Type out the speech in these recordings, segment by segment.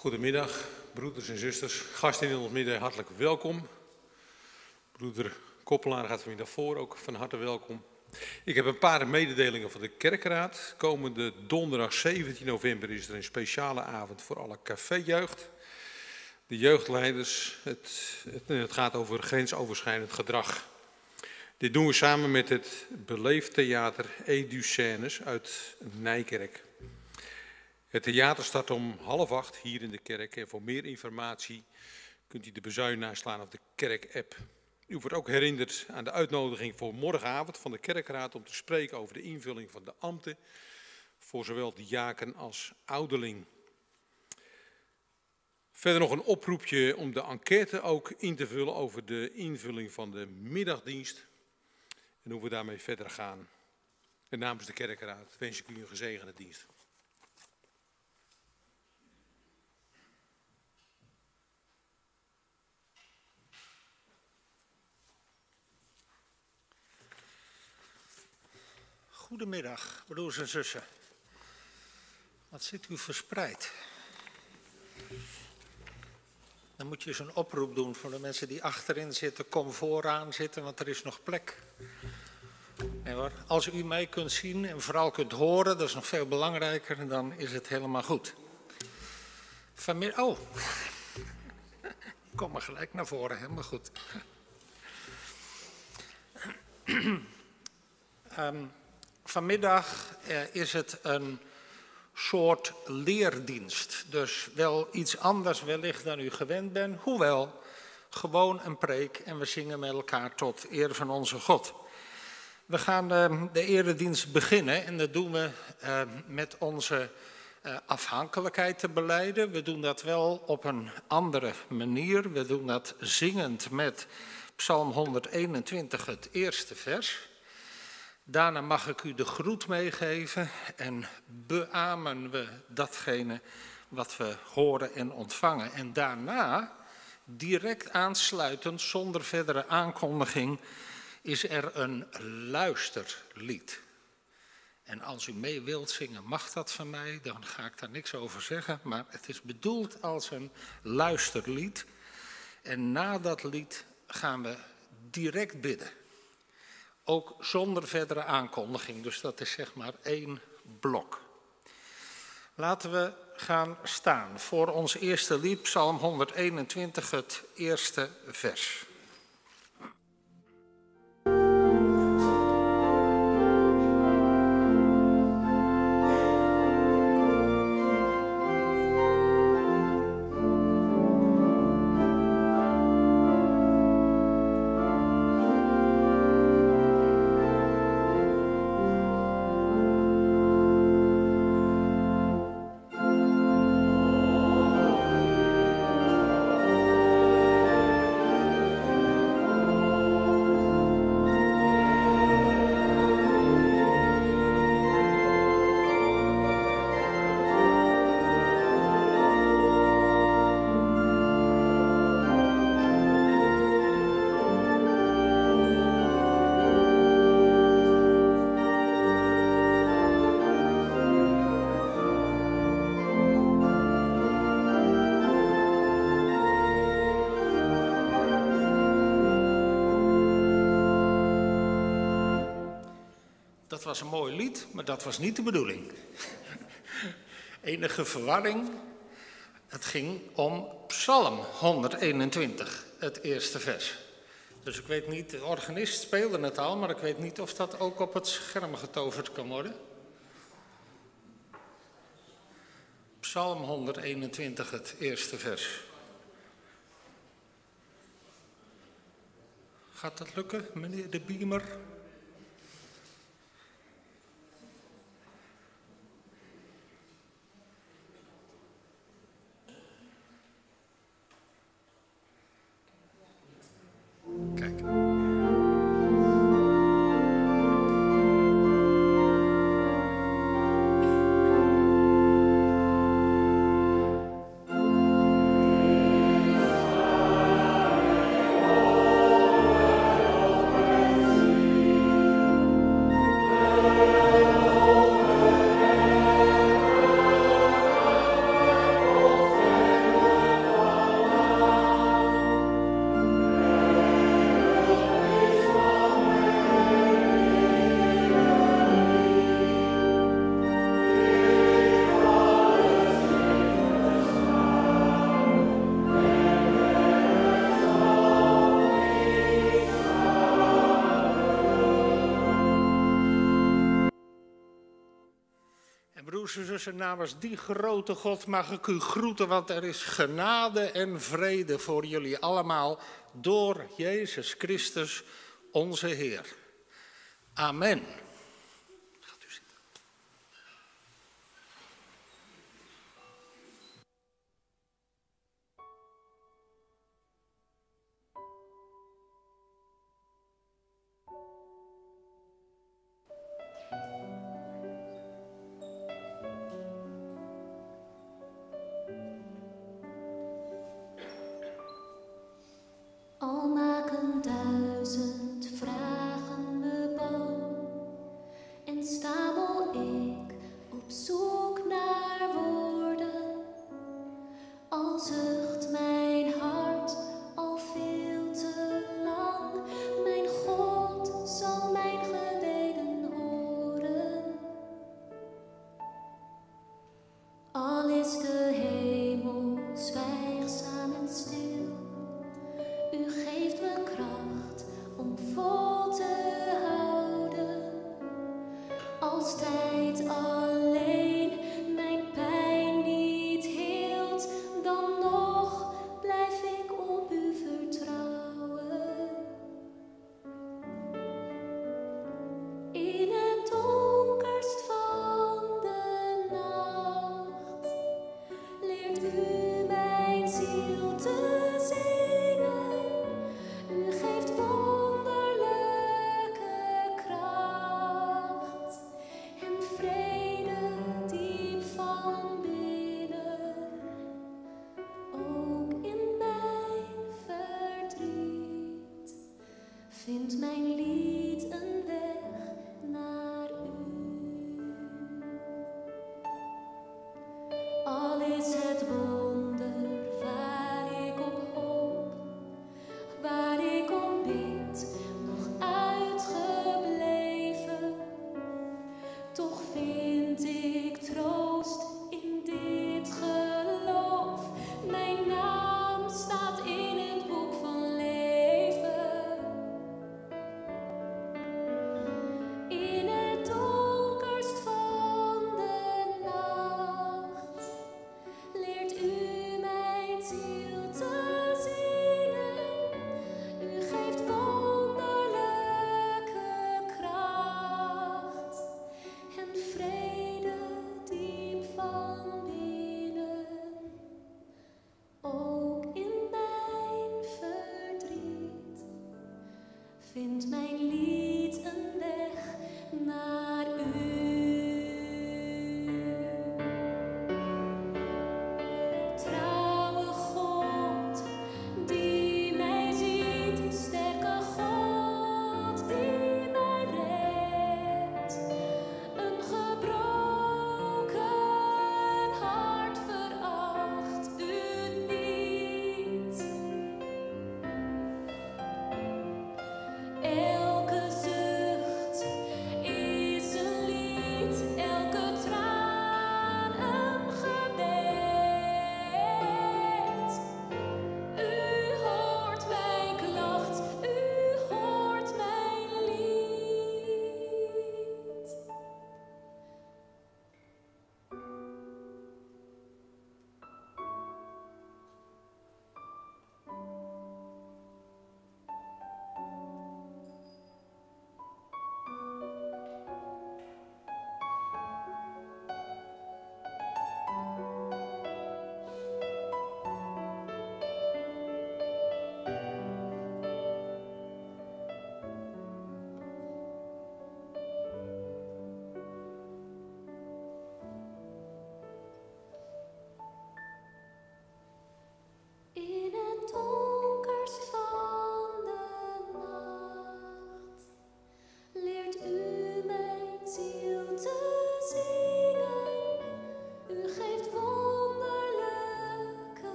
Goedemiddag, broeders en zusters. Gasten in ons midden, hartelijk welkom. Broeder Koppelaar gaat vanmiddag voor, ook van harte welkom. Ik heb een paar mededelingen van de kerkraad. Komende donderdag 17 november is er een speciale avond voor alle caféjeugd. De jeugdleiders, het, het, gaat over grensoverschrijdend gedrag. Dit doen we samen met het Beleeftheater Educènes uit Nijkerk. Het theater start om half acht hier in de kerk. En voor meer informatie kunt u de bezuin naslaan op de kerk-app. U wordt ook herinnerd aan de uitnodiging voor morgenavond van de kerkraad om te spreken over de invulling van de ambten voor zowel diaken als ouderling. Verder nog een oproepje om de enquête ook in te vullen over de invulling van de middagdienst en hoe we daarmee verder gaan. En namens de kerkraad wens ik u een gezegende dienst. Goedemiddag, broers en zussen. Wat zit u verspreid? Dan moet je eens een oproep doen voor de mensen die achterin zitten. Kom vooraan zitten, want er is nog plek. Nee hoor, als u mij kunt zien en vooral kunt horen, dat is nog veel belangrijker, dan is het helemaal goed. Vanmiddag, oh, kom maar gelijk naar voren, helemaal goed. um, Vanmiddag eh, is het een soort leerdienst. Dus wel iets anders wellicht dan u gewend bent. Hoewel, gewoon een preek en we zingen met elkaar tot eer van onze God. We gaan uh, de eredienst beginnen en dat doen we uh, met onze uh, afhankelijkheid te beleiden. We doen dat wel op een andere manier. We doen dat zingend met Psalm 121, het eerste vers. Daarna mag ik u de groet meegeven en beamen we datgene wat we horen en ontvangen. En daarna, direct aansluitend, zonder verdere aankondiging, is er een luisterlied. En als u mee wilt zingen, mag dat van mij, dan ga ik daar niks over zeggen. Maar het is bedoeld als een luisterlied. En na dat lied gaan we direct bidden. Ook zonder verdere aankondiging, dus dat is zeg maar één blok. Laten we gaan staan voor ons eerste lied, Psalm 121, het eerste vers. Was een mooi lied, maar dat was niet de bedoeling. Enige verwarring. Het ging om Psalm 121, het eerste vers. Dus ik weet niet, de organist speelde het al, maar ik weet niet of dat ook op het scherm getoverd kan worden. Psalm 121, het eerste vers. Gaat dat lukken, meneer de Biemer? Kijk. Zussen, namens die grote God mag ik u groeten, want er is genade en vrede voor jullie allemaal door Jezus Christus, onze Heer. Amen.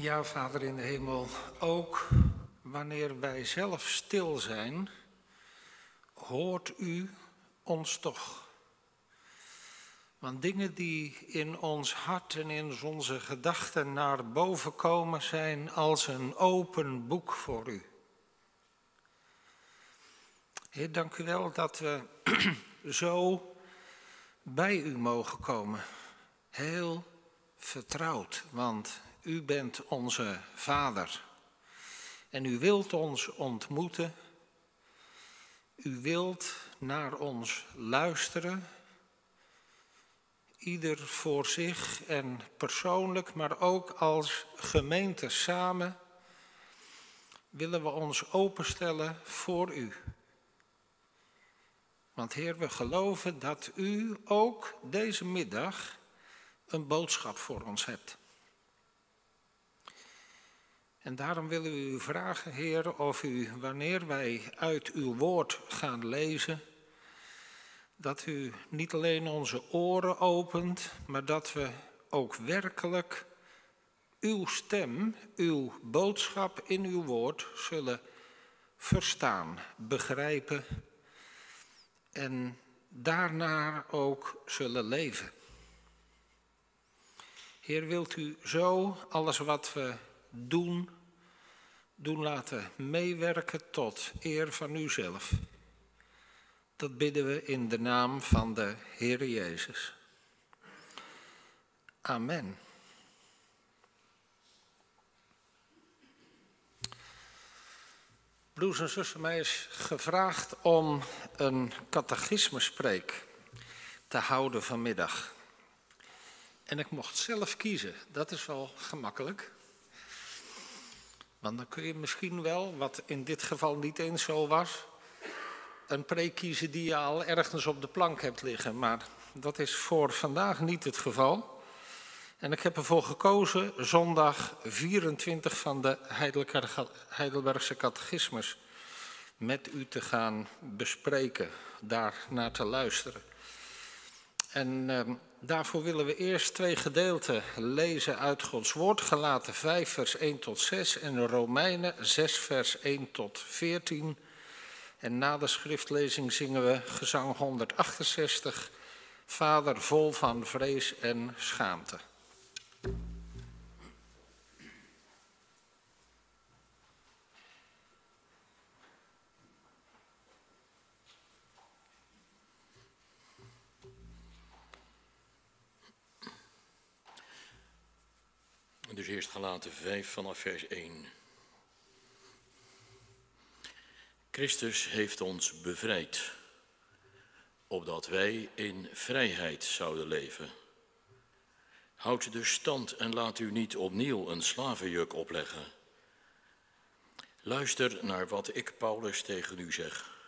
Ja, Vader in de hemel, ook wanneer wij zelf stil zijn, hoort u ons toch. Want dingen die in ons hart en in onze gedachten naar boven komen, zijn als een open boek voor u. Heer, dank u wel dat we zo bij u mogen komen. Heel vertrouwd, want u bent onze Vader. En u wilt ons ontmoeten. U wilt naar ons luisteren. Ieder voor zich en persoonlijk, maar ook als gemeente samen willen we ons openstellen voor u. Want Heer, we geloven dat u ook deze middag een boodschap voor ons hebt. En daarom willen we u vragen, Heer, of u, wanneer wij uit uw woord gaan lezen, dat u niet alleen onze oren opent, maar dat we ook werkelijk uw stem, uw boodschap in uw woord zullen verstaan, begrijpen en daarna ook zullen leven. Heer, wilt u zo alles wat we doen, doen laten meewerken tot eer van uzelf. Dat bidden we in de naam van de Heer Jezus. Amen. Broers en zussen, mij is gevraagd om een catechismespreek te houden vanmiddag. En ik mocht zelf kiezen, dat is wel gemakkelijk. Want dan kun je misschien wel, wat in dit geval niet eens zo was, een preek kiezen die je al ergens op de plank hebt liggen. Maar dat is voor vandaag niet het geval. En ik heb ervoor gekozen zondag 24 van de Heidelbergse Catechismus met u te gaan bespreken, daar naar te luisteren. En eh, daarvoor willen we eerst twee gedeelten lezen uit Gods Woord, gelaten 5 vers 1 tot 6 en Romeinen 6 vers 1 tot 14. En na de schriftlezing zingen we gezang 168, Vader vol van vrees en schaamte. Dus eerst gelaten 5 vanaf vers 1. Christus heeft ons bevrijd, opdat wij in vrijheid zouden leven. Houd dus stand en laat u niet opnieuw een slavenjuk opleggen. Luister naar wat ik, Paulus, tegen u zeg.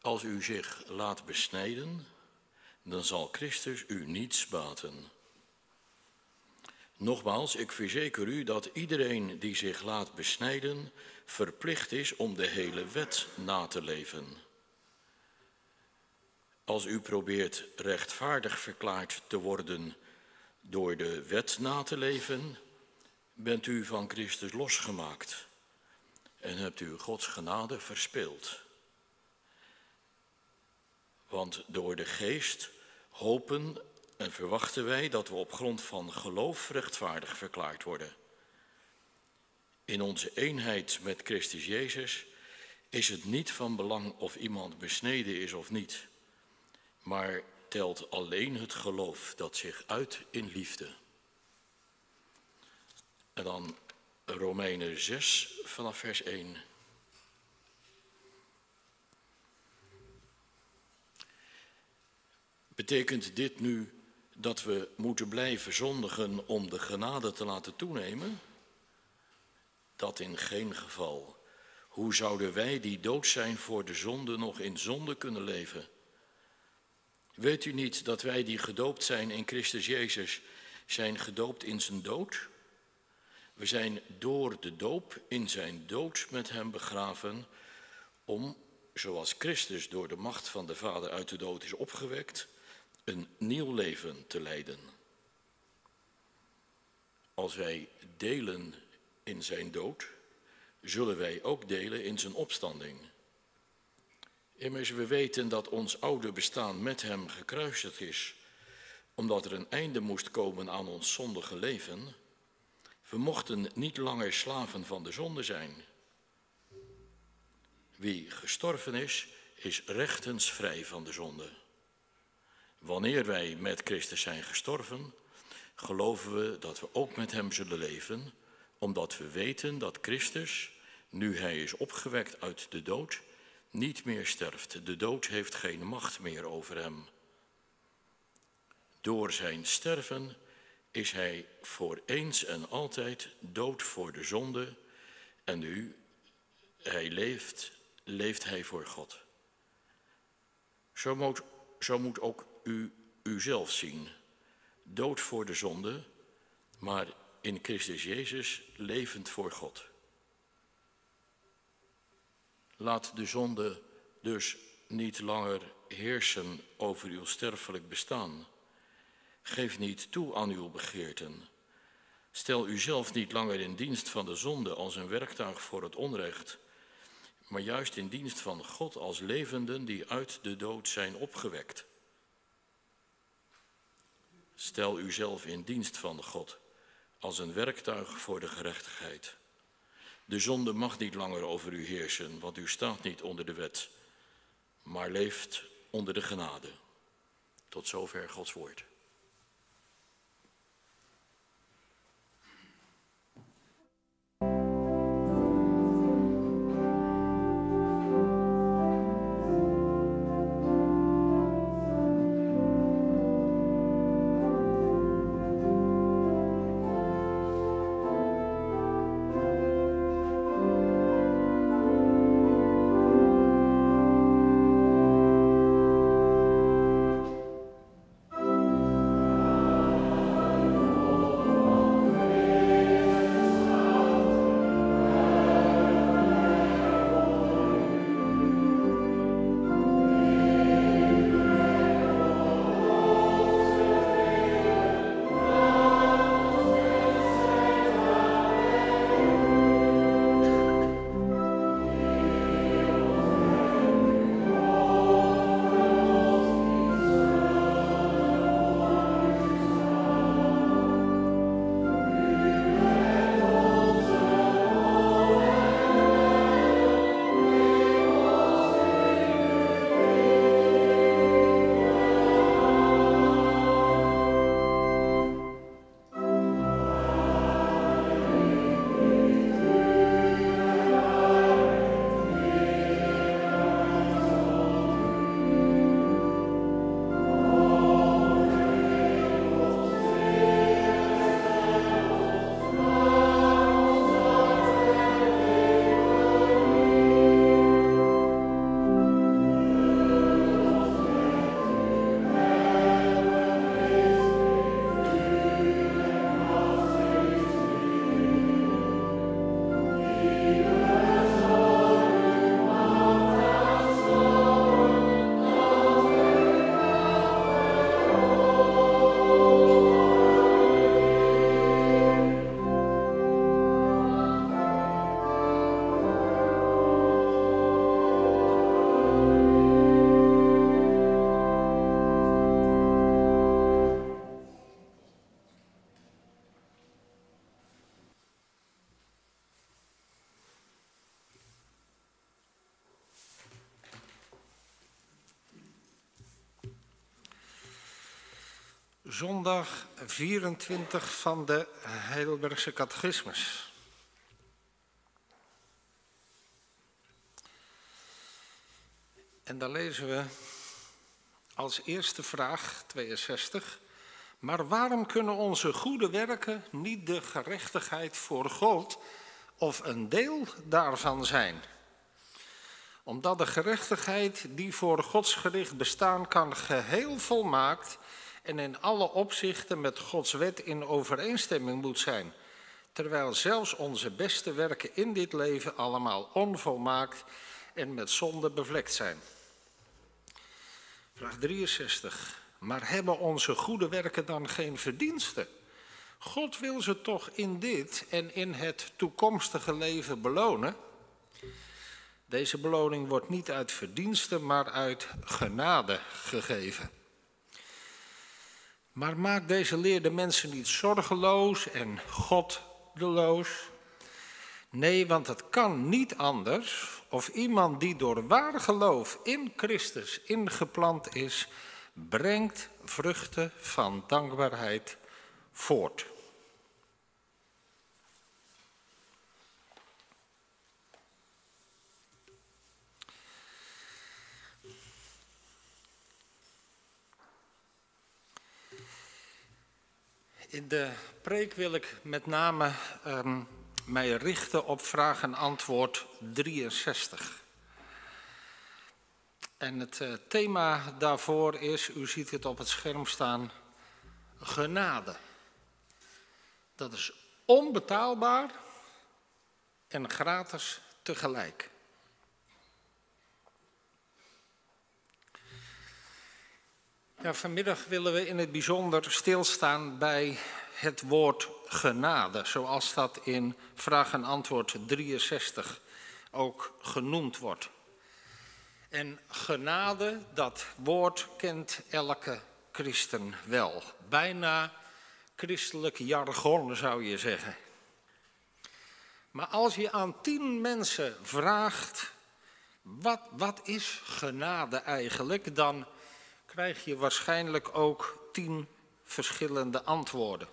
Als u zich laat besnijden, dan zal Christus u niets baten. Nogmaals, ik verzeker u dat iedereen die zich laat besnijden, verplicht is om de hele wet na te leven. Als u probeert rechtvaardig verklaard te worden door de wet na te leven, bent u van Christus losgemaakt en hebt u Gods genade verspeeld. Want door de geest hopen en verwachten wij dat we op grond van geloof rechtvaardig verklaard worden. In onze eenheid met Christus Jezus is het niet van belang of iemand besneden is of niet, maar telt alleen het geloof dat zich uit in liefde. En dan Romeinen 6 vanaf vers 1. Betekent dit nu dat we moeten blijven zondigen om de genade te laten toenemen? Dat in geen geval. Hoe zouden wij die dood zijn voor de zonde nog in zonde kunnen leven? Weet u niet dat wij die gedoopt zijn in Christus Jezus zijn gedoopt in zijn dood? We zijn door de doop in zijn dood met hem begraven om, zoals Christus door de macht van de Vader uit de dood is opgewekt, een nieuw leven te leiden. Als wij delen in zijn dood, zullen wij ook delen in zijn opstanding. Immers, we weten dat ons oude bestaan met hem gekruisigd is, omdat er een einde moest komen aan ons zondige leven. We mochten niet langer slaven van de zonde zijn. Wie gestorven is, is rechtens vrij van de zonde. Wanneer wij met Christus zijn gestorven, geloven we dat we ook met Hem zullen leven, omdat we weten dat Christus, nu Hij is opgewekt uit de dood, niet meer sterft. De dood heeft geen macht meer over Hem. Door Zijn sterven is Hij voor eens en altijd dood voor de zonde en nu Hij leeft, leeft Hij voor God. Zo moet, zo moet ook u uzelf zien. Dood voor de zonde, maar in Christus Jezus levend voor God. Laat de zonde dus niet langer heersen over uw sterfelijk bestaan. Geef niet toe aan uw begeerten. Stel uzelf niet langer in dienst van de zonde als een werktuig voor het onrecht, maar juist in dienst van God als levenden die uit de dood zijn opgewekt. Stel uzelf in dienst van God als een werktuig voor de gerechtigheid. De zonde mag niet langer over u heersen, want u staat niet onder de wet, maar leeft onder de genade. Tot zover Gods woord. Zondag 24 van de Heidelbergse Catechismus. En dan lezen we als eerste vraag 62. Maar waarom kunnen onze goede werken niet de gerechtigheid voor God of een deel daarvan zijn? Omdat de gerechtigheid die voor Gods gericht bestaan kan geheel volmaakt en in alle opzichten met Gods wet in overeenstemming moet zijn, terwijl zelfs onze beste werken in dit leven allemaal onvolmaakt en met zonde bevlekt zijn. Vraag 63. Maar hebben onze goede werken dan geen verdiensten? God wil ze toch in dit en in het toekomstige leven belonen. Deze beloning wordt niet uit verdiensten, maar uit genade gegeven. Maar maak deze leer de mensen niet zorgeloos en goddeloos. Nee, want het kan niet anders of iemand die door waar geloof in Christus ingeplant is, brengt vruchten van dankbaarheid voort. In de preek wil ik met name um, mij richten op vraag en antwoord 63. En het uh, thema daarvoor is, u ziet het op het scherm staan, genade. Dat is onbetaalbaar en gratis tegelijk. Ja, vanmiddag willen we in het bijzonder stilstaan bij het woord genade, zoals dat in vraag en antwoord 63 ook genoemd wordt. En genade, dat woord kent elke christen wel. Bijna christelijk jargon zou je zeggen. Maar als je aan tien mensen vraagt, wat, wat is genade eigenlijk, dan krijg je waarschijnlijk ook tien verschillende antwoorden.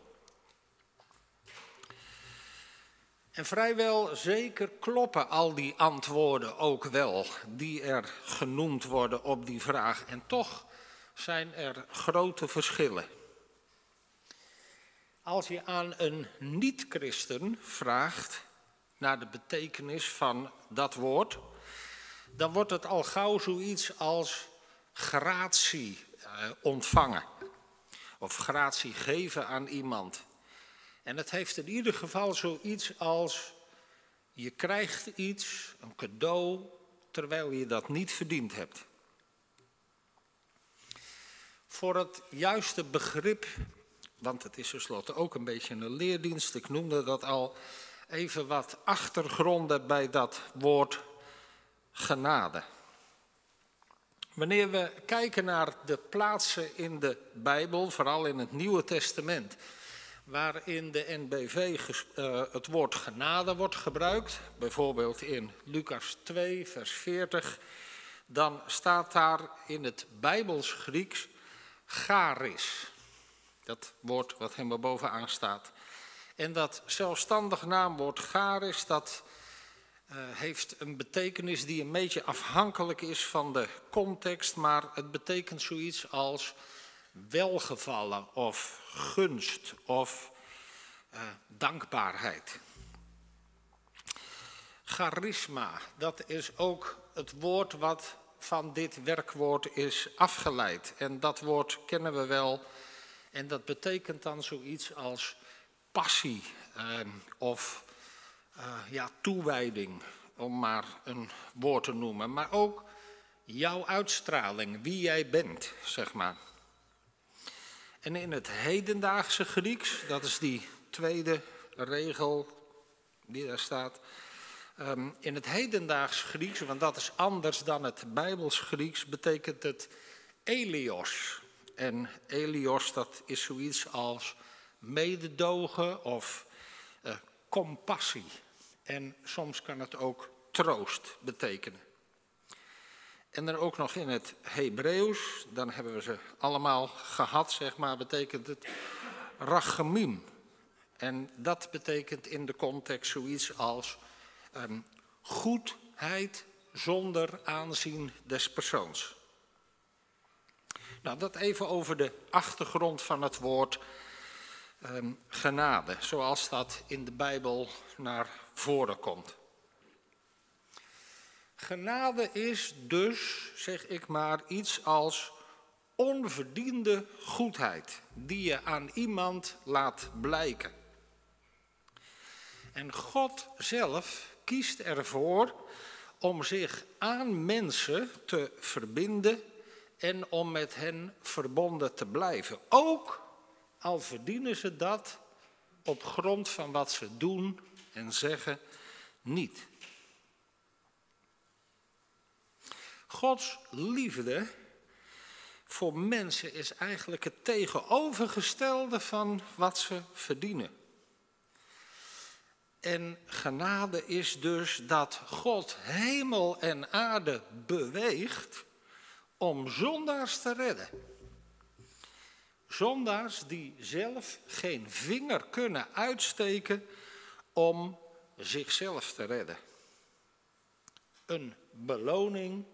En vrijwel zeker kloppen al die antwoorden ook wel, die er genoemd worden op die vraag. En toch zijn er grote verschillen. Als je aan een niet-christen vraagt naar de betekenis van dat woord, dan wordt het al gauw zoiets als gratie eh, ontvangen. Of gratie geven aan iemand. En het heeft in ieder geval zoiets als je krijgt iets, een cadeau, terwijl je dat niet verdiend hebt. Voor het juiste begrip, want het is tenslotte ook een beetje een leerdienst, ik noemde dat al, even wat achtergronden bij dat woord genade. Wanneer we kijken naar de plaatsen in de Bijbel, vooral in het Nieuwe Testament, waarin de NBV uh, het woord genade wordt gebruikt, bijvoorbeeld in Lucas 2, vers 40, dan staat daar in het Bijbels Grieks charis. Dat woord wat helemaal bovenaan staat. En dat zelfstandig naamwoord charis, dat heeft een betekenis die een beetje afhankelijk is van de context, maar het betekent zoiets als welgevallen of gunst of uh, dankbaarheid. Charisma, dat is ook het woord wat van dit werkwoord is afgeleid. En dat woord kennen we wel. En dat betekent dan zoiets als passie uh, of uh, ja, toewijding, om maar een woord te noemen. Maar ook jouw uitstraling, wie jij bent, zeg maar. En in het hedendaagse Grieks, dat is die tweede regel die daar staat. Um, in het hedendaags Grieks, want dat is anders dan het Bijbels Grieks, betekent het Elios. En Elios, dat is zoiets als mededogen of uh, compassie. En soms kan het ook troost betekenen. En dan ook nog in het Hebreeuws, dan hebben we ze allemaal gehad, zeg maar, betekent het rachamim. En dat betekent in de context zoiets als um, goedheid zonder aanzien des persoons. Nou, dat even over de achtergrond van het woord um, genade, zoals dat in de Bijbel naar voren komt. Genade is dus, zeg ik maar, iets als onverdiende goedheid die je aan iemand laat blijken. En God zelf kiest ervoor om zich aan mensen te verbinden en om met hen verbonden te blijven. Ook al verdienen ze dat op grond van wat ze doen en zeggen niet. Gods liefde voor mensen is eigenlijk het tegenovergestelde van wat ze verdienen. En genade is dus dat God hemel en aarde beweegt om zondaars te redden. Zondaars die zelf geen vinger kunnen uitsteken om zichzelf te redden. Een beloning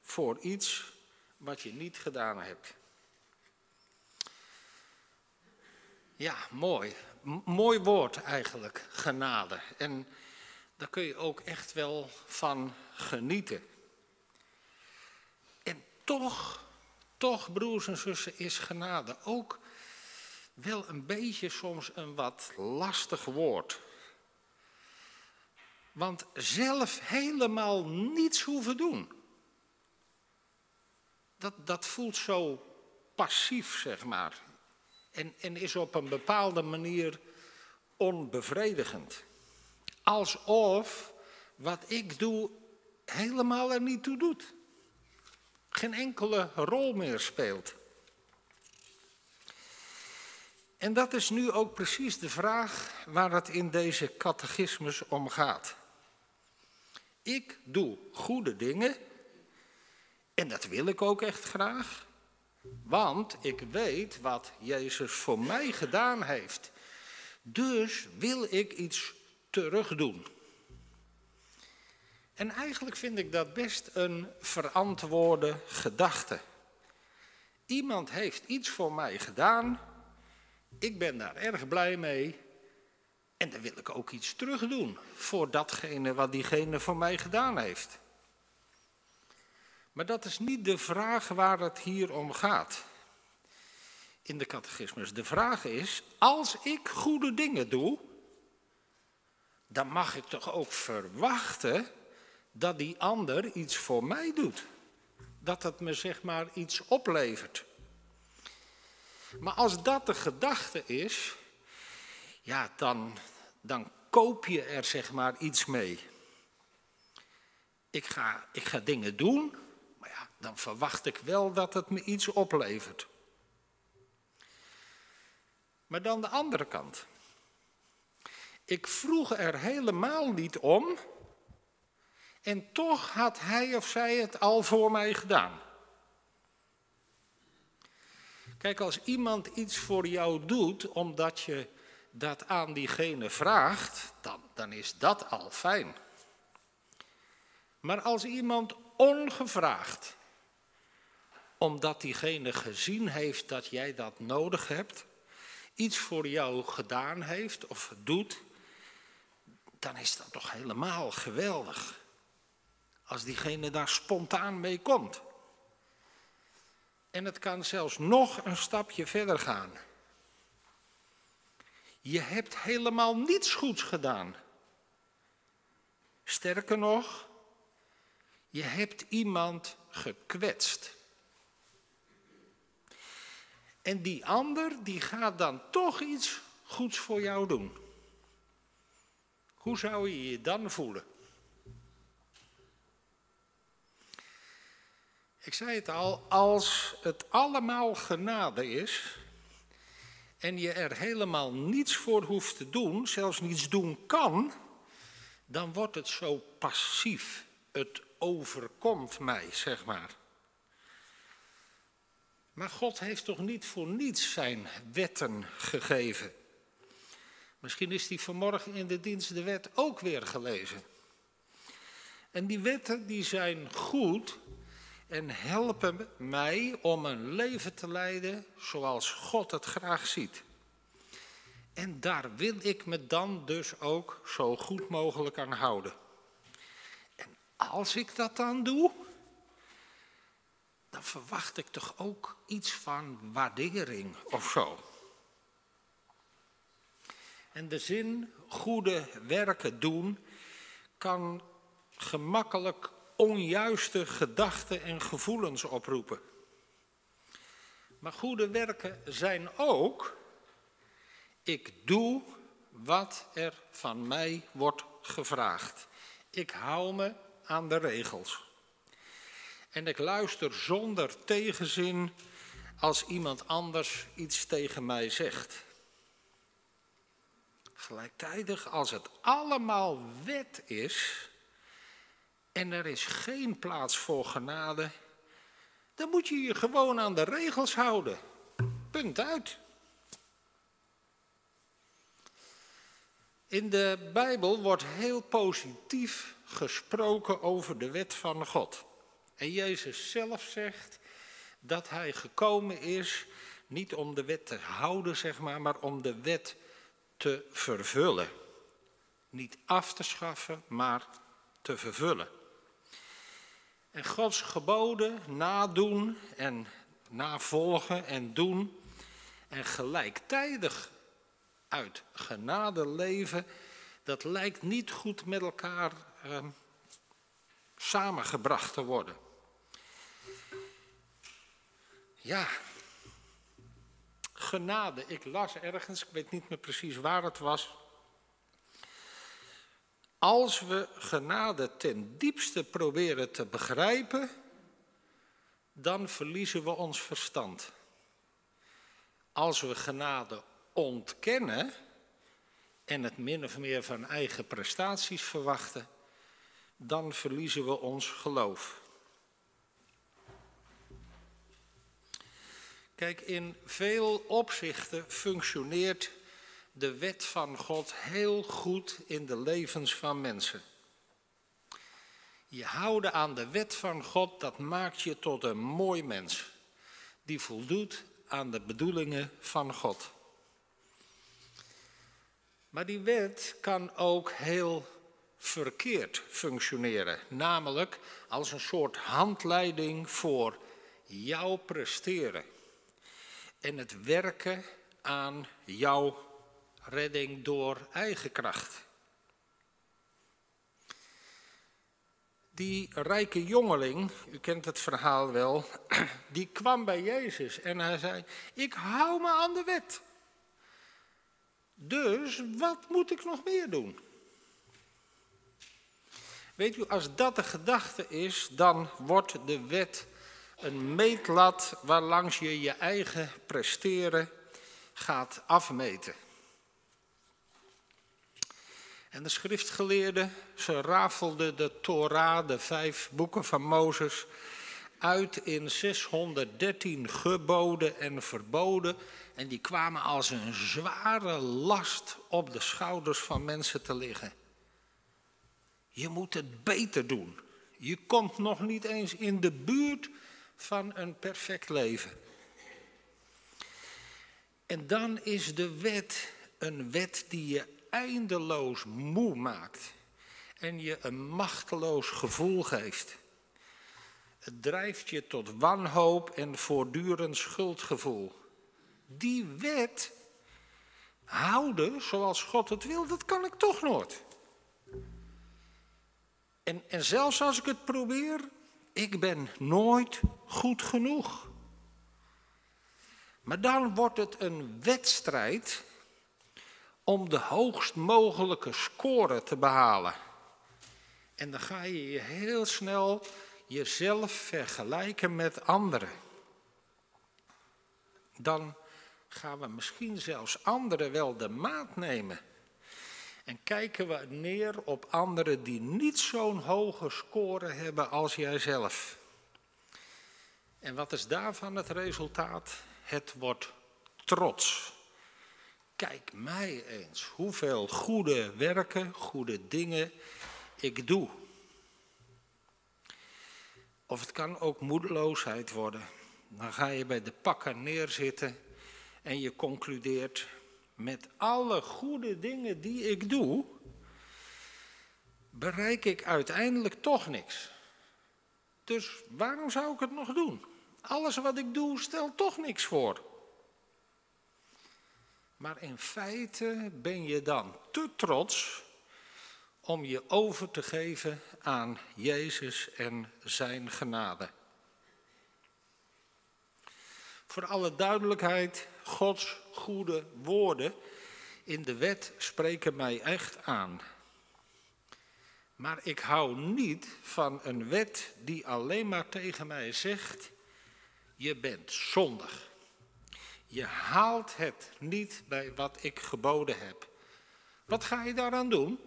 voor iets wat je niet gedaan hebt. Ja, mooi. mooi woord eigenlijk, genade. En daar kun je ook echt wel van genieten. En toch, toch, broers en zussen, is genade ook wel een beetje soms een wat lastig woord. Want zelf helemaal niets hoeven doen dat, dat voelt zo passief, zeg maar. En, en is op een bepaalde manier onbevredigend. Alsof wat ik doe helemaal er niet toe doet. Geen enkele rol meer speelt. En dat is nu ook precies de vraag waar het in deze catechismus om gaat. Ik doe goede dingen en dat wil ik ook echt graag. Want ik weet wat Jezus voor mij gedaan heeft. Dus wil ik iets terugdoen. En eigenlijk vind ik dat best een verantwoorde gedachte. Iemand heeft iets voor mij gedaan. Ik ben daar erg blij mee. En dan wil ik ook iets terugdoen voor datgene wat diegene voor mij gedaan heeft. Maar dat is niet de vraag waar het hier om gaat in de catechismus. De vraag is, als ik goede dingen doe, dan mag ik toch ook verwachten dat die ander iets voor mij doet. Dat het me zeg maar iets oplevert. Maar als dat de gedachte is, ja, dan, dan koop je er zeg maar iets mee. Ik ga, ik ga dingen doen dan verwacht ik wel dat het me iets oplevert. Maar dan de andere kant. Ik vroeg er helemaal niet om en toch had hij of zij het al voor mij gedaan. Kijk, als iemand iets voor jou doet omdat je dat aan diegene vraagt, dan, dan is dat al fijn. Maar als iemand ongevraagd omdat diegene gezien heeft dat jij dat nodig hebt, iets voor jou gedaan heeft of doet, dan is dat toch helemaal geweldig. Als diegene daar spontaan mee komt. En het kan zelfs nog een stapje verder gaan. Je hebt helemaal niets goeds gedaan. Sterker nog, je hebt iemand gekwetst. En die ander die gaat dan toch iets goeds voor jou doen. Hoe zou je je dan voelen? Ik zei het al, als het allemaal genade is en je er helemaal niets voor hoeft te doen, zelfs niets doen kan, dan wordt het zo passief. Het overkomt mij, zeg maar. Maar God heeft toch niet voor niets zijn wetten gegeven? Misschien is die vanmorgen in de dienst de wet ook weer gelezen. En die wetten die zijn goed en helpen mij om een leven te leiden zoals God het graag ziet. En daar wil ik me dan dus ook zo goed mogelijk aan houden. En als ik dat dan doe, dan verwacht ik toch ook iets van waardering of zo. En de zin goede werken doen kan gemakkelijk onjuiste gedachten en gevoelens oproepen. Maar goede werken zijn ook, ik doe wat er van mij wordt gevraagd. Ik hou me aan de regels. En ik luister zonder tegenzin als iemand anders iets tegen mij zegt. Gelijktijdig als het allemaal wet is en er is geen plaats voor genade, dan moet je je gewoon aan de regels houden. Punt uit. In de Bijbel wordt heel positief gesproken over de wet van God. En Jezus zelf zegt dat hij gekomen is niet om de wet te houden, zeg maar, maar om de wet te vervullen. Niet af te schaffen, maar te vervullen. En Gods geboden nadoen en navolgen en doen en gelijktijdig uit genade leven, dat lijkt niet goed met elkaar eh, samengebracht te worden. Ja, genade. Ik las ergens, ik weet niet meer precies waar het was. Als we genade ten diepste proberen te begrijpen, dan verliezen we ons verstand. Als we genade ontkennen en het min of meer van eigen prestaties verwachten, dan verliezen we ons geloof. Kijk, in veel opzichten functioneert de wet van God heel goed in de levens van mensen. Je houden aan de wet van God, dat maakt je tot een mooi mens. Die voldoet aan de bedoelingen van God. Maar die wet kan ook heel verkeerd functioneren. Namelijk als een soort handleiding voor jouw presteren. En het werken aan jouw redding door eigen kracht. Die rijke jongeling, u kent het verhaal wel, die kwam bij Jezus en hij zei: Ik hou me aan de wet. Dus wat moet ik nog meer doen? Weet u, als dat de gedachte is, dan wordt de wet een meetlat waarlangs je je eigen presteren gaat afmeten. En de schriftgeleerden, ze rafelden de Torah, de vijf boeken van Mozes, uit in 613 geboden en verboden. En die kwamen als een zware last op de schouders van mensen te liggen. Je moet het beter doen. Je komt nog niet eens in de buurt van een perfect leven. En dan is de wet een wet die je eindeloos moe maakt en je een machteloos gevoel geeft. Het drijft je tot wanhoop en voortdurend schuldgevoel. Die wet houden zoals God het wil, dat kan ik toch nooit. En, en zelfs als ik het probeer, ik ben nooit goed genoeg. Maar dan wordt het een wedstrijd om de hoogst mogelijke score te behalen. En dan ga je heel snel jezelf vergelijken met anderen. Dan gaan we misschien zelfs anderen wel de maat nemen. En kijken we neer op anderen die niet zo'n hoge score hebben als jijzelf. En wat is daarvan het resultaat? Het wordt trots. Kijk mij eens hoeveel goede werken, goede dingen ik doe. Of het kan ook moedeloosheid worden. Dan ga je bij de pakken neerzitten en je concludeert met alle goede dingen die ik doe, bereik ik uiteindelijk toch niks. Dus waarom zou ik het nog doen? Alles wat ik doe stelt toch niks voor. Maar in feite ben je dan te trots om je over te geven aan Jezus en zijn genade. Voor alle duidelijkheid, Gods goede woorden in de wet spreken mij echt aan. Maar ik hou niet van een wet die alleen maar tegen mij zegt: je bent zondig. Je haalt het niet bij wat ik geboden heb. Wat ga je daaraan doen?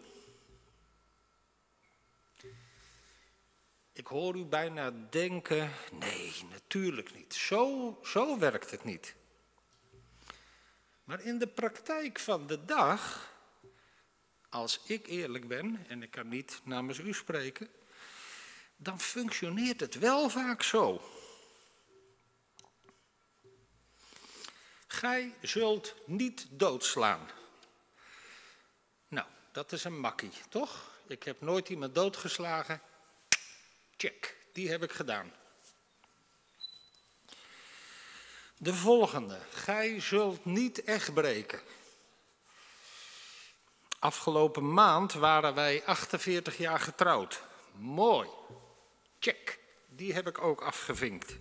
Ik hoor u bijna denken: nee, natuurlijk niet. Zo, zo werkt het niet. Maar in de praktijk van de dag, als ik eerlijk ben, en ik kan niet namens u spreken, dan functioneert het wel vaak zo. Gij zult niet doodslaan. Nou, dat is een makkie, toch? Ik heb nooit iemand doodgeslagen. Check, die heb ik gedaan. De volgende. Gij zult niet echt breken. Afgelopen maand waren wij 48 jaar getrouwd. Mooi. Check. Die heb ik ook afgevinkt.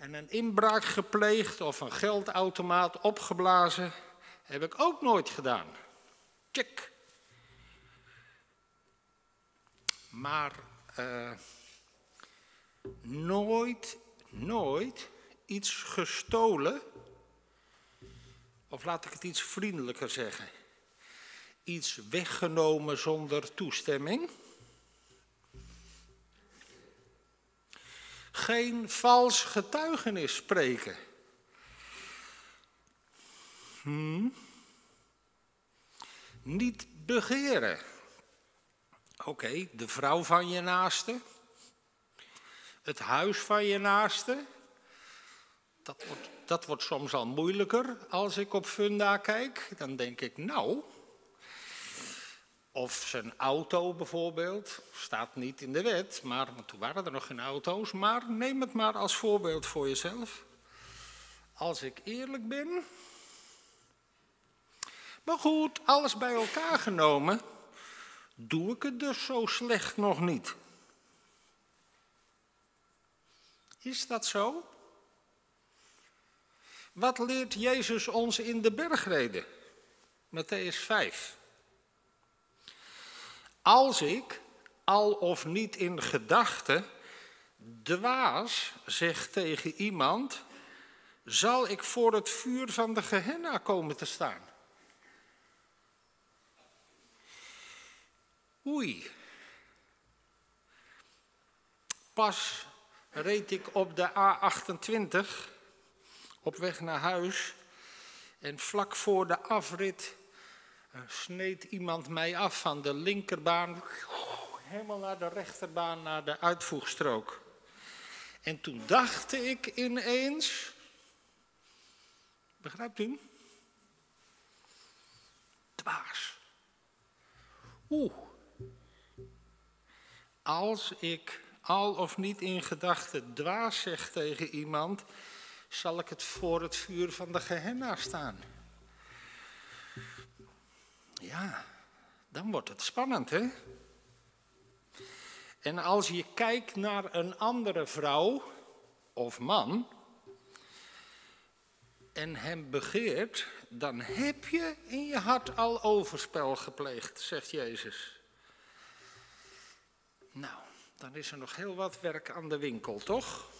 En een inbraak gepleegd of een geldautomaat opgeblazen heb ik ook nooit gedaan. Check. Maar uh, nooit, nooit iets gestolen. Of laat ik het iets vriendelijker zeggen. Iets weggenomen zonder toestemming. Geen vals getuigenis spreken. Hmm. Niet begeren. Oké, de vrouw van je naaste. Het huis van je naaste. Dat wordt, dat wordt soms al moeilijker als ik op Funda kijk. Dan denk ik, nou. Of zijn auto bijvoorbeeld, staat niet in de wet, maar toen waren er nog geen auto's. Maar neem het maar als voorbeeld voor jezelf. Als ik eerlijk ben. Maar goed, alles bij elkaar genomen, doe ik het dus zo slecht nog niet. Is dat zo? Wat leert Jezus ons in de bergreden? Matthäus 5. Als ik, al of niet in gedachten, dwaas zeg tegen iemand, zal ik voor het vuur van de Gehenna komen te staan. Oei. Pas reed ik op de A28 op weg naar huis. En vlak voor de afrit sneed iemand mij af van de linkerbaan, helemaal naar de rechterbaan, naar de uitvoegstrook. En toen dacht ik ineens, begrijpt u? Dwaas. Oeh. Als ik al of niet in gedachten dwaas zeg tegen iemand, zal ik het voor het vuur van de Gehenna staan. Ja, dan wordt het spannend, hè? En als je kijkt naar een andere vrouw of man en hem begeert, dan heb je in je hart al overspel gepleegd, zegt Jezus. Nou, dan is er nog heel wat werk aan de winkel, toch?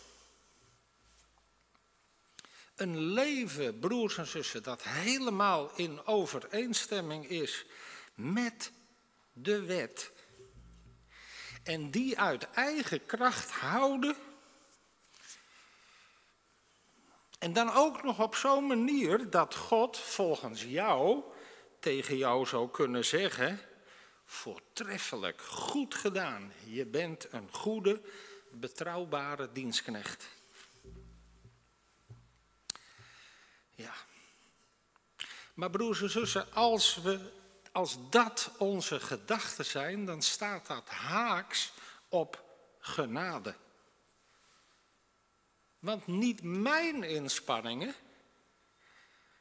Een leven, broers en zussen, dat helemaal in overeenstemming is met de wet. En die uit eigen kracht houden. En dan ook nog op zo'n manier dat God volgens jou tegen jou zou kunnen zeggen: voortreffelijk, goed gedaan. Je bent een goede, betrouwbare dienstknecht. Ja. Maar broers en zussen, als, we, als dat onze gedachten zijn, dan staat dat haaks op genade. Want niet mijn inspanningen,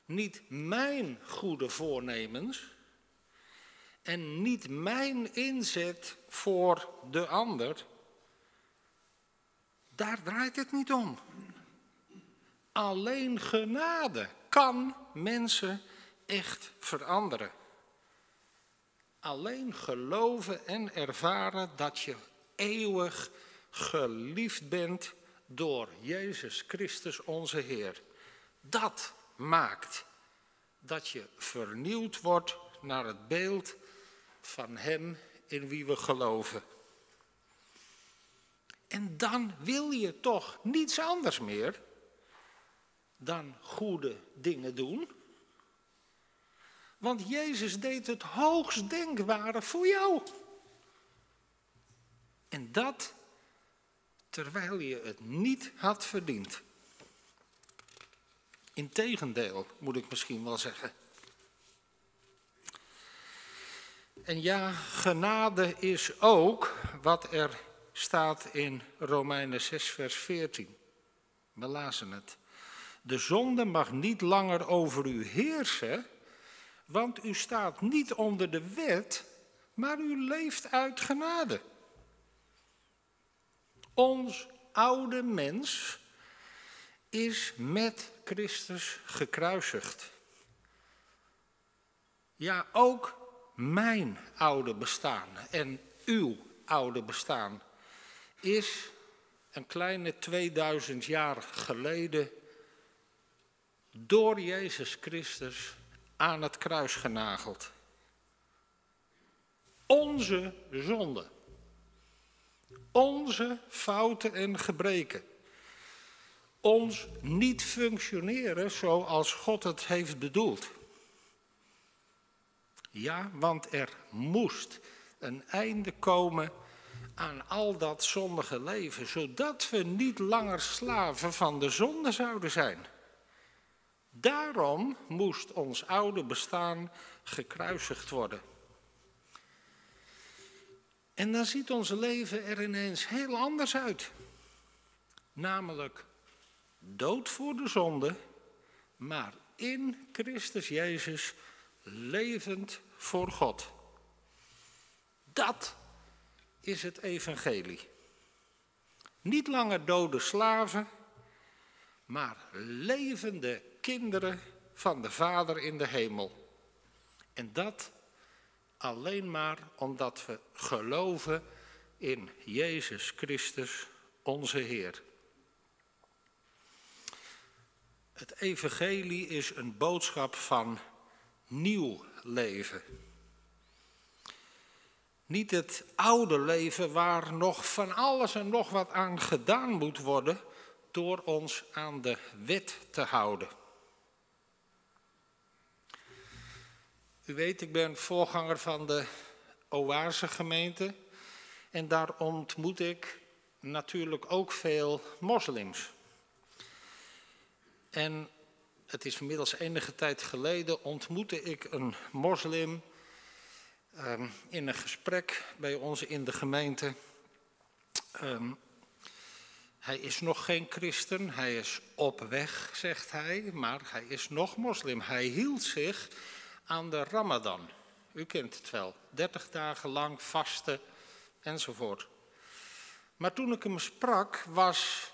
niet mijn goede voornemens en niet mijn inzet voor de ander, daar draait het niet om. Alleen genade kan mensen echt veranderen. Alleen geloven en ervaren dat je eeuwig geliefd bent door Jezus Christus onze Heer. Dat maakt dat je vernieuwd wordt naar het beeld van Hem in wie we geloven. En dan wil je toch niets anders meer dan goede dingen doen. Want Jezus deed het hoogst denkbare voor jou. En dat terwijl je het niet had verdiend. Integendeel, moet ik misschien wel zeggen. En ja, genade is ook wat er staat in Romeinen 6, vers 14. We lazen het. De zonde mag niet langer over u heersen, want u staat niet onder de wet, maar u leeft uit genade. Ons oude mens is met Christus gekruisigd. Ja, ook mijn oude bestaan en uw oude bestaan is een kleine 2000 jaar geleden door Jezus Christus aan het kruis genageld. Onze zonde, onze fouten en gebreken, ons niet functioneren zoals God het heeft bedoeld. Ja, want er moest een einde komen aan al dat zondige leven, zodat we niet langer slaven van de zonde zouden zijn. Daarom moest ons oude bestaan gekruisigd worden. En dan ziet ons leven er ineens heel anders uit. Namelijk dood voor de zonde, maar in Christus Jezus levend voor God. Dat is het evangelie. Niet langer dode slaven, maar levende kinderen van de Vader in de hemel. En dat alleen maar omdat we geloven in Jezus Christus, onze Heer. Het evangelie is een boodschap van nieuw leven. Niet het oude leven waar nog van alles en nog wat aan gedaan moet worden door ons aan de wet te houden. U weet, ik ben voorganger van de Oase gemeente en daar ontmoet ik natuurlijk ook veel moslims. En het is inmiddels enige tijd geleden ontmoette ik een moslim Ehm, in een gesprek bij ons in de gemeente. Um, hij is nog geen christen, hij is op weg, zegt hij, maar hij is nog moslim. Hij hield zich aan de Ramadan. U kent het wel, 30 dagen lang vasten enzovoort. Maar toen ik hem sprak, was,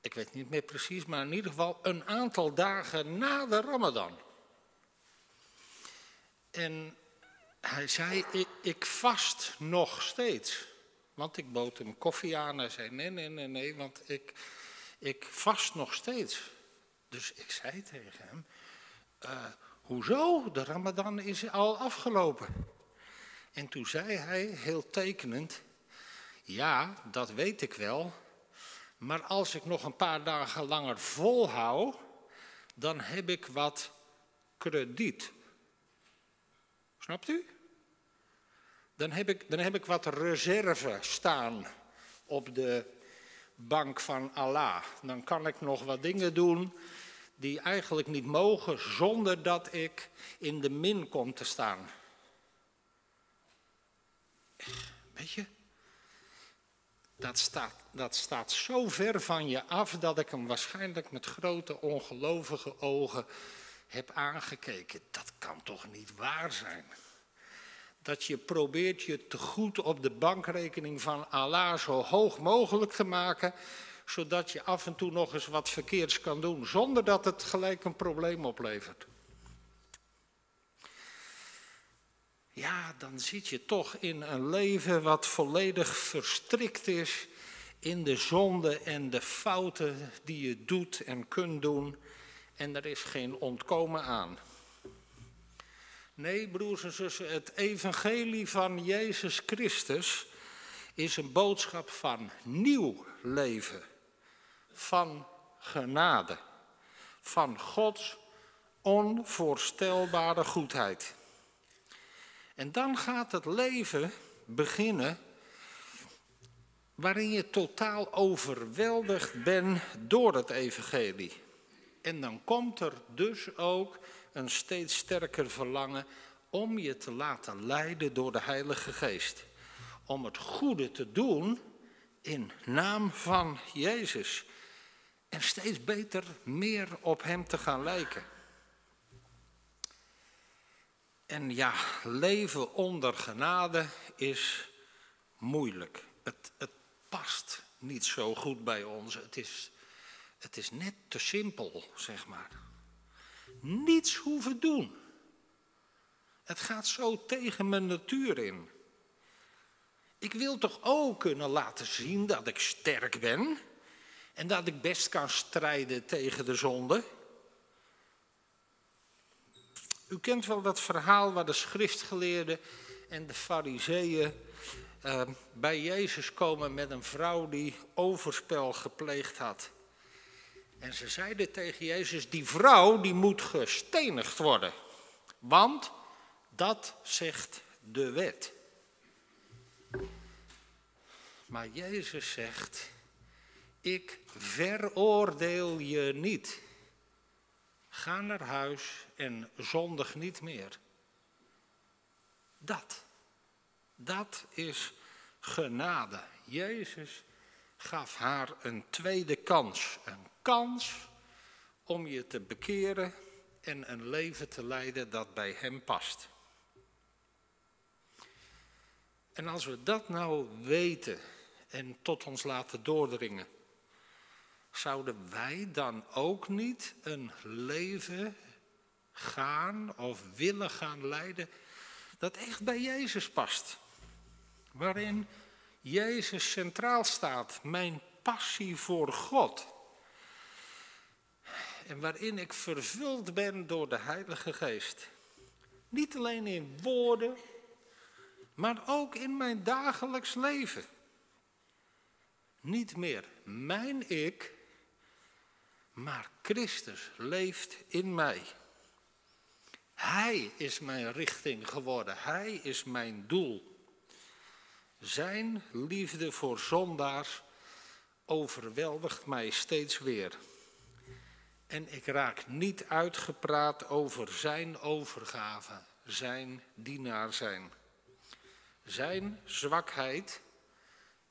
ik weet niet meer precies, maar in ieder geval een aantal dagen na de Ramadan. En hij zei, ik, ik, vast nog steeds. Want ik bood hem koffie aan. Hij zei, nee, nee, nee, nee, want ik, ik vast nog steeds. Dus ik zei tegen hem, uh, hoezo? De ramadan is al afgelopen. En toen zei hij, heel tekenend, ja, dat weet ik wel. Maar als ik nog een paar dagen langer volhou, dan heb ik wat krediet. Snapt u? Dan heb ik, dan heb ik wat reserve staan op de bank van Allah. Dan kan ik nog wat dingen doen die eigenlijk niet mogen zonder dat ik in de min kom te staan. Weet je, dat staat, dat staat zo ver van je af dat ik hem waarschijnlijk met grote ongelovige ogen heb aangekeken. Dat kan toch niet waar zijn? Dat je probeert je te goed op de bankrekening van Allah zo hoog mogelijk te maken, zodat je af en toe nog eens wat verkeerds kan doen, zonder dat het gelijk een probleem oplevert. ja, dan zit je toch in een leven wat volledig verstrikt is in de zonde en de fouten die je doet en kunt doen. En er is geen ontkomen aan. Nee, broers en zussen, het evangelie van Jezus Christus is een boodschap van nieuw leven, van genade, van Gods onvoorstelbare goedheid. En dan gaat het leven beginnen waarin je totaal overweldigd bent door het evangelie. En dan komt er dus ook een steeds sterker verlangen om je te laten leiden door de Heilige Geest. Om het goede te doen in naam van Jezus. En steeds beter meer op Hem te gaan lijken. En ja, leven onder genade is moeilijk. Het, het past niet zo goed bij ons. Het is, het is net te simpel, zeg maar. Niets hoeven doen. Het gaat zo tegen mijn natuur in. Ik wil toch ook kunnen laten zien dat ik sterk ben en dat ik best kan strijden tegen de zonde. U kent wel dat verhaal waar de schriftgeleerden en de fariseeën uh, bij Jezus komen met een vrouw die overspel gepleegd had. En ze zeiden tegen Jezus, die vrouw die moet gestenigd worden. Want dat zegt de wet. Maar Jezus zegt, ik veroordeel je niet. Ga naar huis en zondig niet meer. Dat, dat is genade. Jezus gaf haar een tweede kans. Een kans om je te bekeren en een leven te leiden dat bij Hem past. En als we dat nou weten en tot ons laten doordringen, zouden wij dan ook niet een leven gaan of willen gaan leiden dat echt bij Jezus past? Waarin Jezus centraal staat, mijn passie voor God. En waarin ik vervuld ben door de Heilige Geest. Niet alleen in woorden, maar ook in mijn dagelijks leven. Niet meer mijn ik, maar Christus leeft in mij. Hij is mijn richting geworden, Hij is mijn doel. Zijn liefde voor zondaars overweldigt mij steeds weer. En ik raak niet uitgepraat over zijn overgave, zijn dienaar zijn. Zijn zwakheid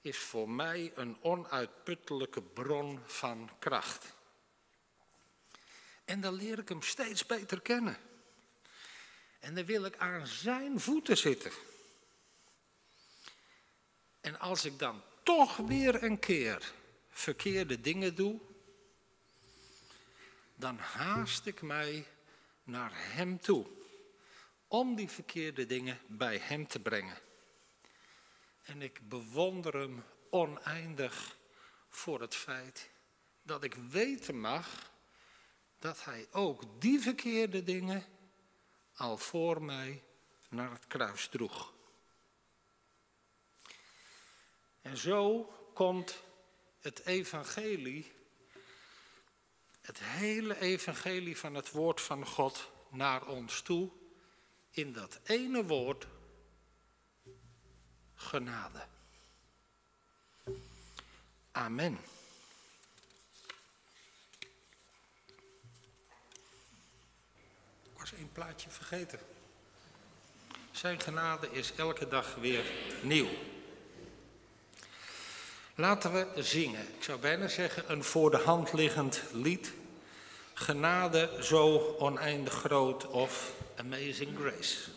is voor mij een onuitputtelijke bron van kracht. En dan leer ik hem steeds beter kennen. En dan wil ik aan zijn voeten zitten. En als ik dan toch weer een keer verkeerde dingen doe, dan haast ik mij naar Hem toe. Om die verkeerde dingen bij Hem te brengen. En ik bewonder Hem oneindig voor het feit dat ik weten mag dat Hij ook die verkeerde dingen al voor mij naar het kruis droeg. En zo komt het evangelie, het hele evangelie van het woord van God naar ons toe in dat ene woord genade. Amen. Één plaatje vergeten. Zijn genade is elke dag weer nieuw. Laten we zingen. Ik zou bijna zeggen een voor de hand liggend lied. Genade zo oneindig groot of Amazing Grace.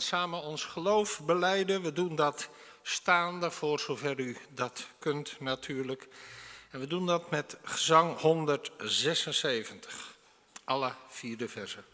Samen ons geloof beleiden. We doen dat staande, voor zover u dat kunt natuurlijk. En we doen dat met gezang 176, alle vierde versen.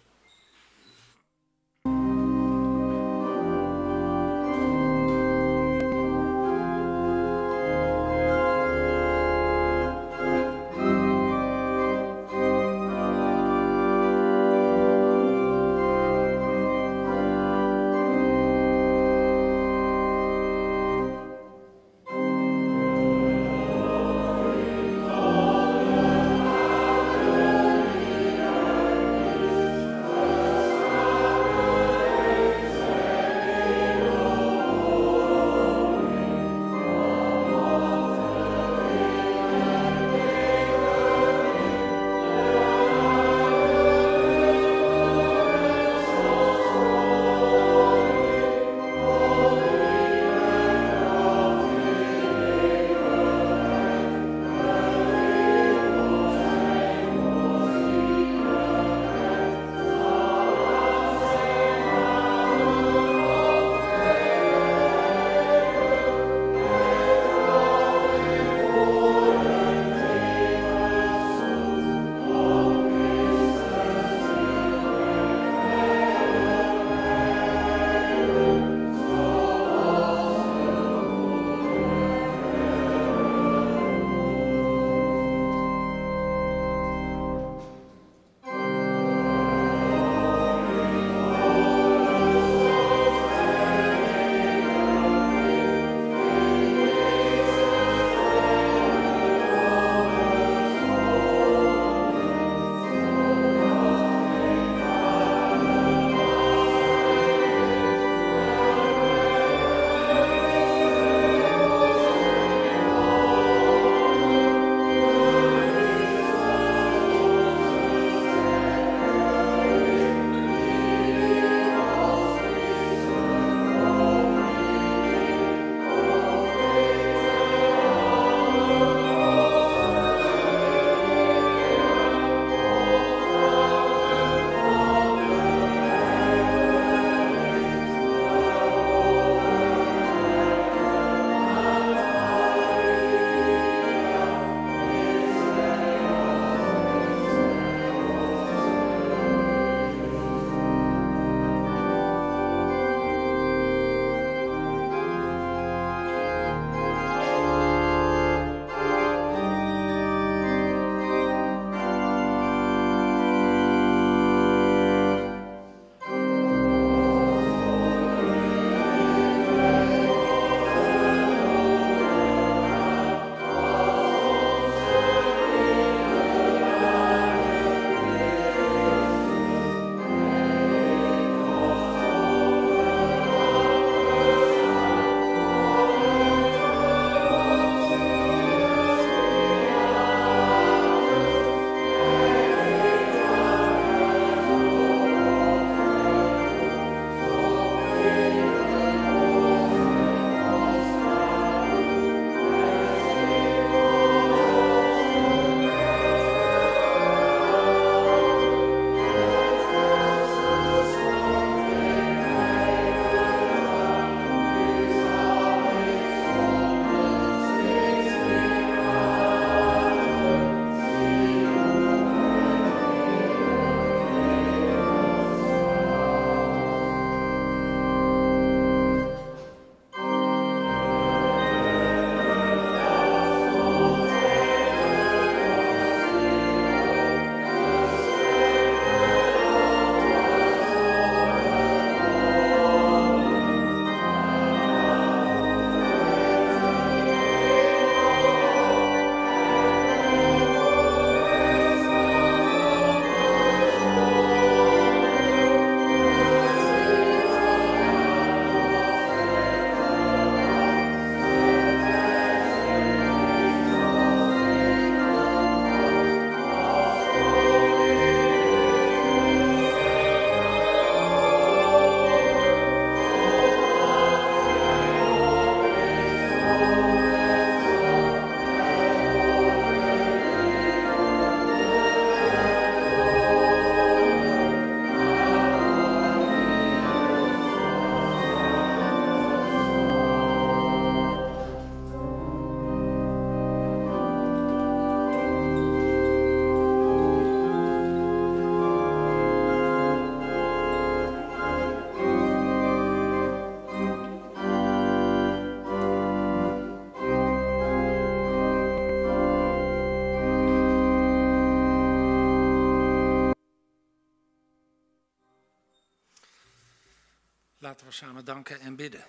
Laten we samen danken en bidden.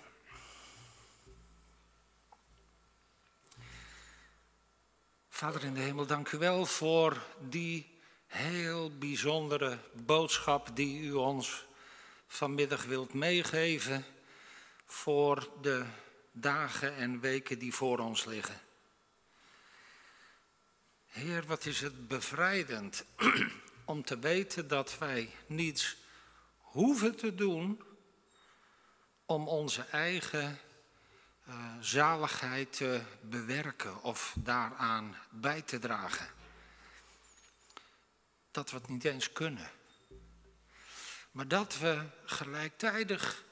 Vader in de hemel, dank u wel voor die heel bijzondere boodschap die u ons vanmiddag wilt meegeven voor de dagen en weken die voor ons liggen. Heer, wat is het bevrijdend om te weten dat wij niets hoeven te doen om onze eigen uh, zaligheid te bewerken of daaraan bij te dragen. Dat we het niet eens kunnen. Maar dat we gelijktijdig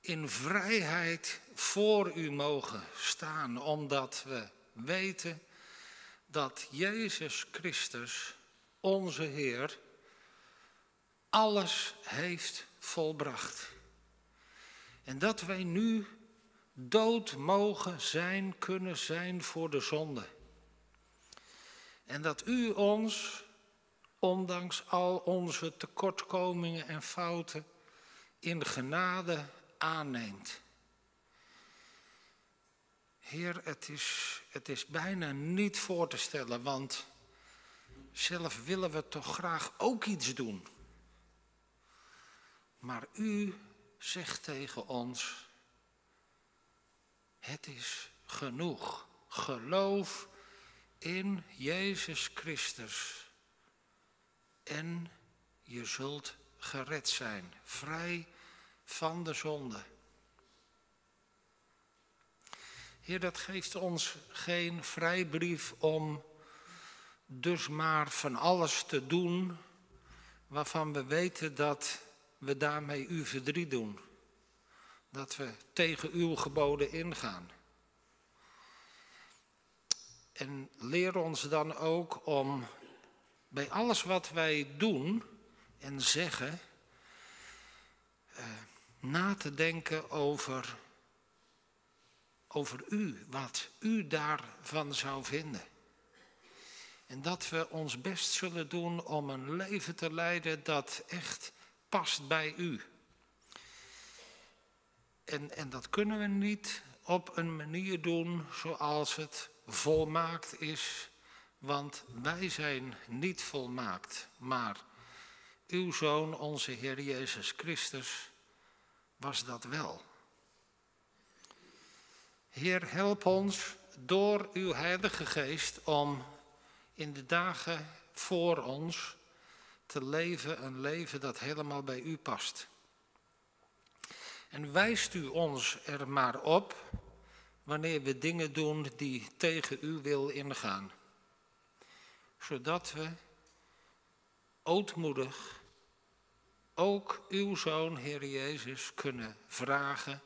in vrijheid voor u mogen staan, omdat we weten dat Jezus Christus, onze Heer, alles heeft volbracht. En dat wij nu dood mogen zijn, kunnen zijn voor de zonde. En dat u ons, ondanks al onze tekortkomingen en fouten, in genade aanneemt. Heer, het is, het is bijna niet voor te stellen, want zelf willen we toch graag ook iets doen. Maar u zegt tegen ons, het is genoeg. Geloof in Jezus Christus en je zult gered zijn, vrij van de zonde. Heer, dat geeft ons geen vrijbrief om dus maar van alles te doen waarvan we weten dat we daarmee u verdriet doen. Dat we tegen uw geboden ingaan. En leer ons dan ook om bij alles wat wij doen en zeggen, eh, na te denken over, over u, wat u daarvan zou vinden. En dat we ons best zullen doen om een leven te leiden dat echt past bij u. En, en dat kunnen we niet op een manier doen zoals het volmaakt is, want wij zijn niet volmaakt, maar uw Zoon, onze Heer Jezus Christus, was dat wel. Heer, help ons door uw Heilige Geest om in de dagen voor ons te leven een leven dat helemaal bij u past. En wijst u ons er maar op wanneer we dingen doen die tegen uw wil ingaan. Zodat we ootmoedig ook uw Zoon, Heer Jezus, kunnen vragen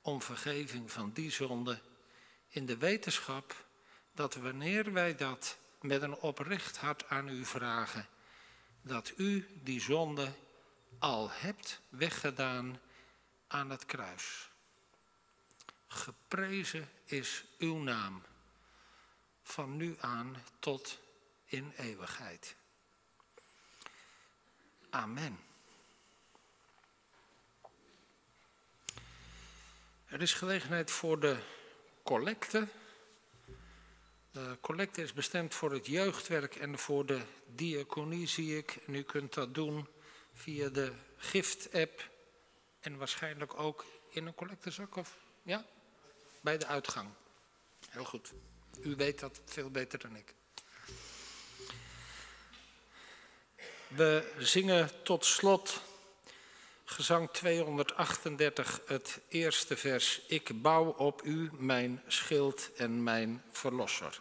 om vergeving van die zonde in de wetenschap dat wanneer wij dat met een oprecht hart aan u vragen, dat u die zonde al hebt weggedaan aan het kruis. Geprezen is uw naam, van nu aan tot in eeuwigheid. Amen. Er is gelegenheid voor de collecte. De collecte is bestemd voor het jeugdwerk en voor de diaconie, zie ik. En u kunt dat doen via de gift-app en waarschijnlijk ook in een collectezak, of ja? Bij de uitgang. Heel goed. U weet dat veel beter dan ik. We zingen tot slot gezang 238, het eerste vers. Ik bouw op u, mijn schild en mijn verlosser.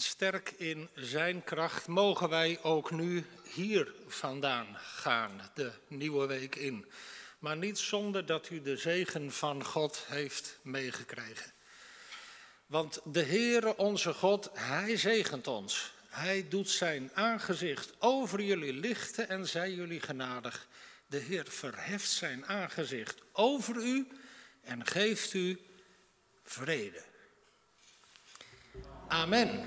Sterk in zijn kracht mogen wij ook nu hier vandaan gaan, de nieuwe week in. Maar niet zonder dat u de zegen van God heeft meegekregen. Want de Heere onze God, Hij zegent ons. Hij doet zijn aangezicht over jullie lichten en zij jullie genadig. De Heer verheft zijn aangezicht over u en geeft u vrede. Amen.